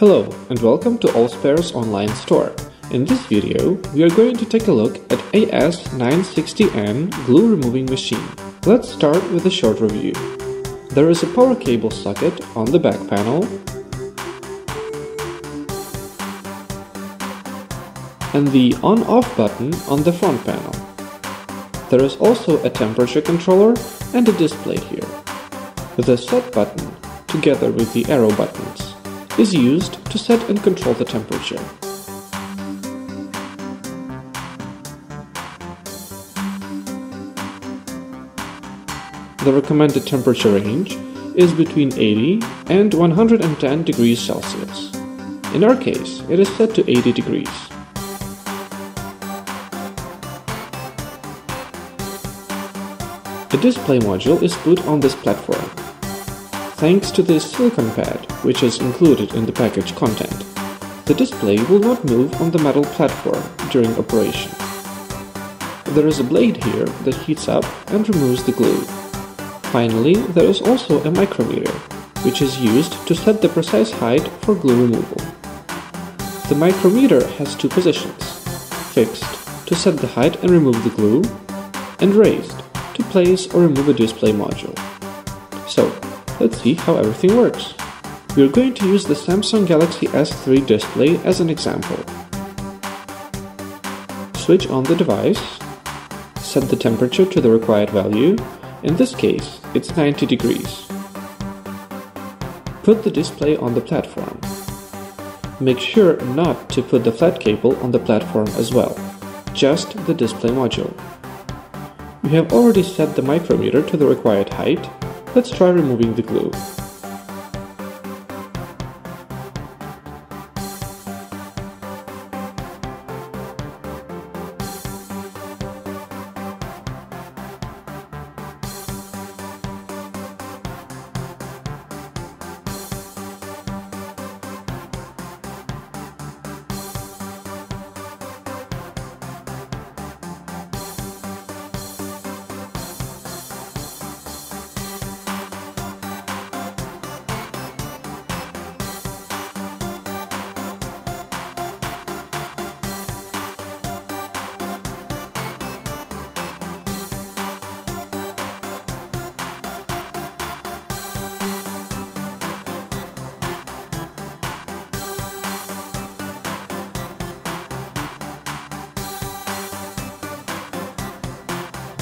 Hello and welcome to AllSpare's online store. In this video, we are going to take a look at AS960N glue removing machine. Let's start with a short review. There is a power cable socket on the back panel and the on-off button on the front panel. There is also a temperature controller and a display here. The set button, together with the arrow buttons, is used to set and control the temperature. The recommended temperature range is between 80 and 110 degrees Celsius. In our case, it is set to 80 degrees. The display module is put on this platform. Thanks to this silicon pad, which is included in the package content, the display will not move on the metal platform during operation. There is a blade here that heats up and removes the glue. Finally, there is also a micrometer, which is used to set the precise height for glue removal. The micrometer has two positions, fixed to set the height and remove the glue, and raised to place or remove a display module. So, let's see how everything works. We are going to use the Samsung Galaxy S3 display as an example. Switch on the device, set the temperature to the required value, in this case it's 90 degrees. Put the display on the platform. Make sure not to put the flat cable on the platform as well, just the display module. We have already set the micrometer to the required height. Let's try removing the glue.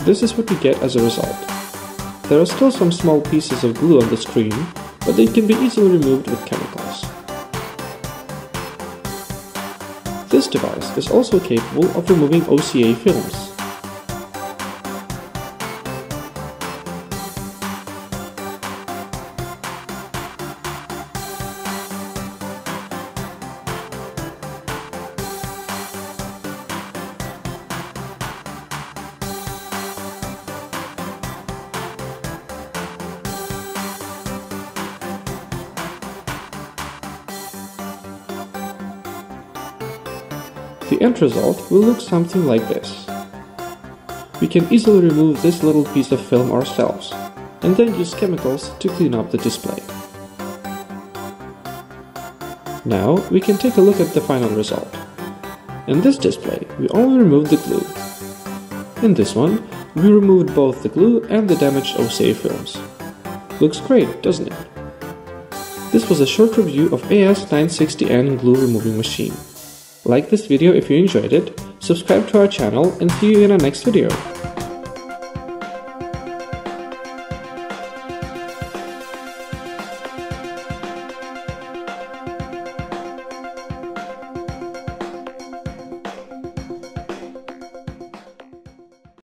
This is what we get as a result. There are still some small pieces of glue on the screen, but they can be easily removed with chemicals. This device is also capable of removing OCA films, The end result will look something like this. We can easily remove this little piece of film ourselves, and then use chemicals to clean up the display. Now we can take a look at the final result. In this display, we only removed the glue. In this one, we removed both the glue and the damaged OCA films. Looks great, doesn't it? This was a short review of AS960N glue removing machine. Like this video if you enjoyed it, subscribe to our channel and see you in our next video.